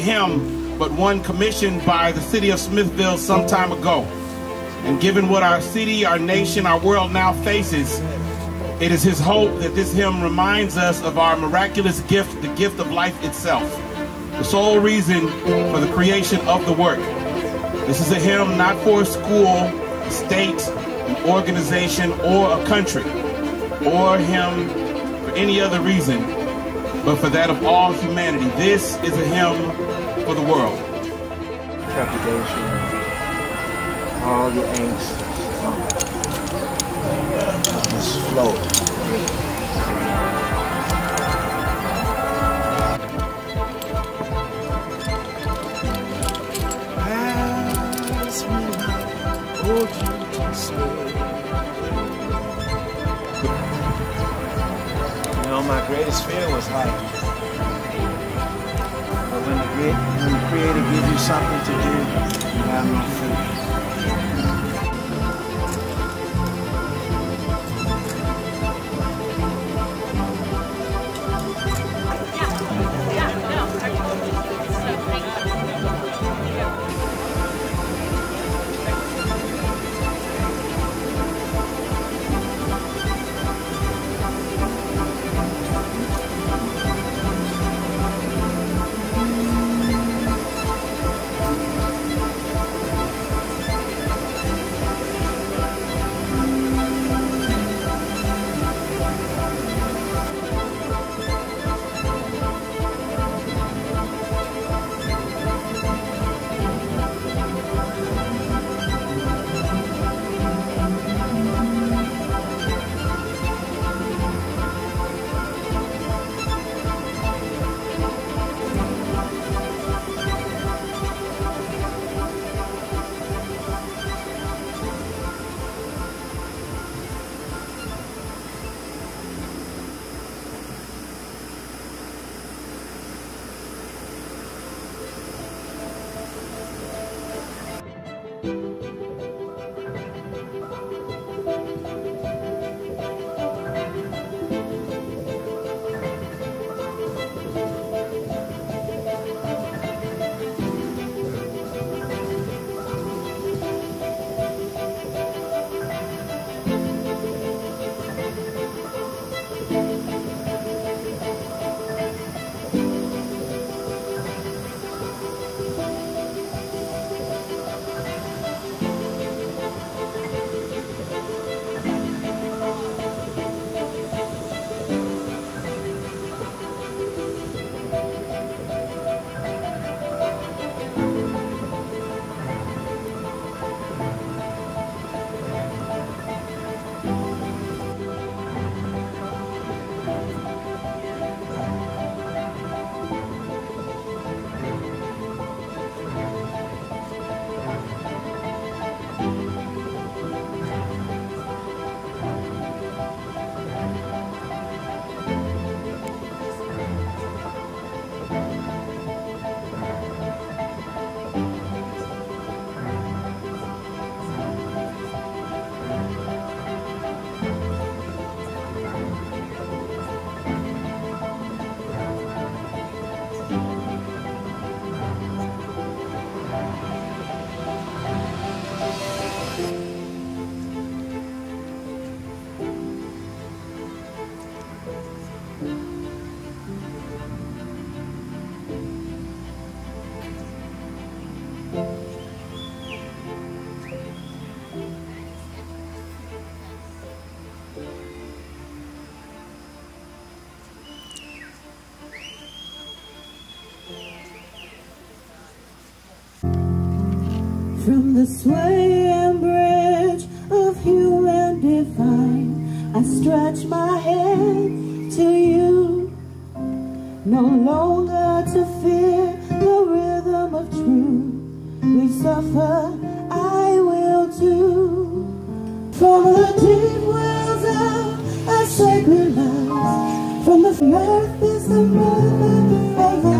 hymn, but one commissioned by the city of Smithville some time ago. And given what our city, our nation, our world now faces, it is his hope that this hymn reminds us of our miraculous gift, the gift of life itself, the sole reason for the creation of the work. This is a hymn not for a school, a state, an organization, or a country, or hymn for any other reason, but for that of all humanity. This is a hymn for the world. Trepidation, all the angst, hold you know, my greatest fear was height. But when the, great, when the Creator gives you something to do, you have no fear. From the sway and bridge of human divine, I stretch my hand to you. No longer to fear the rhythm of truth. We suffer, I will too. From the deep wells of a sacred love, from the earth is the mother of the